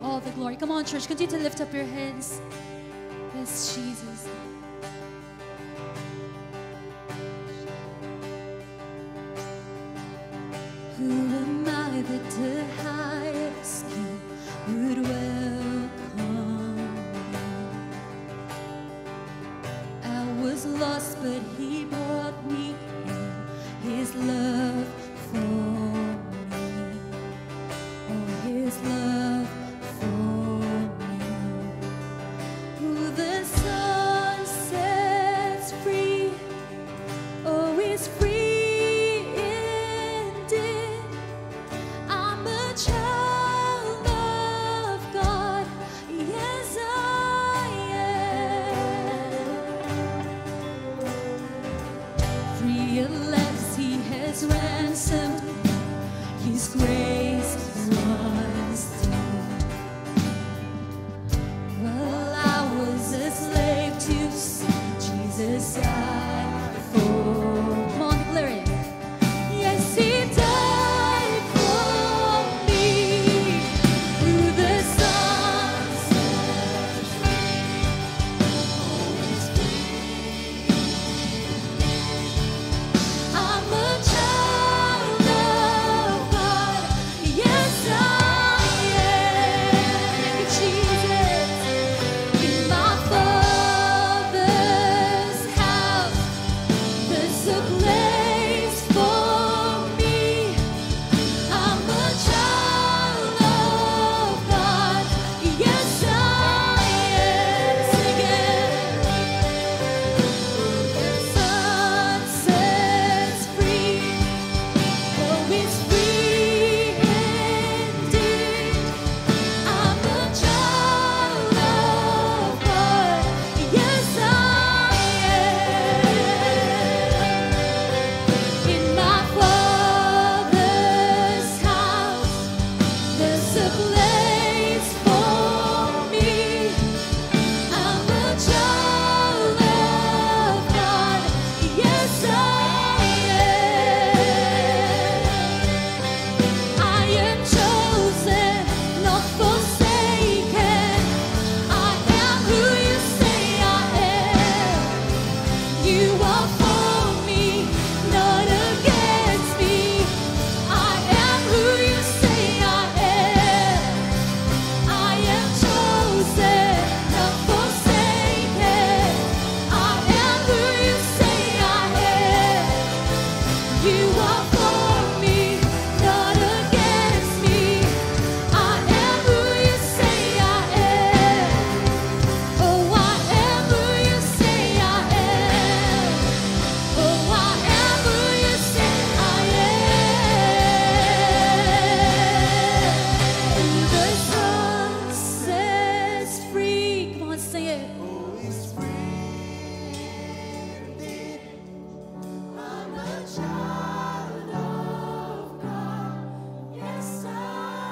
all the glory. Come on, church, continue to lift up your hands. Yes, Jesus. Who am I that to highest you would welcome me? I was lost, but he brought me in. His love for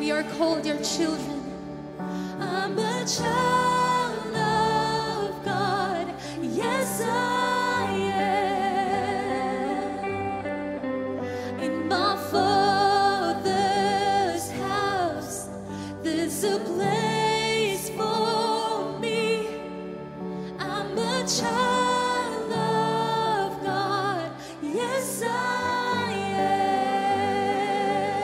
we are called your children. I'm a child of God. Yes, I am. In my Father's house, there's a place for me. I'm a child.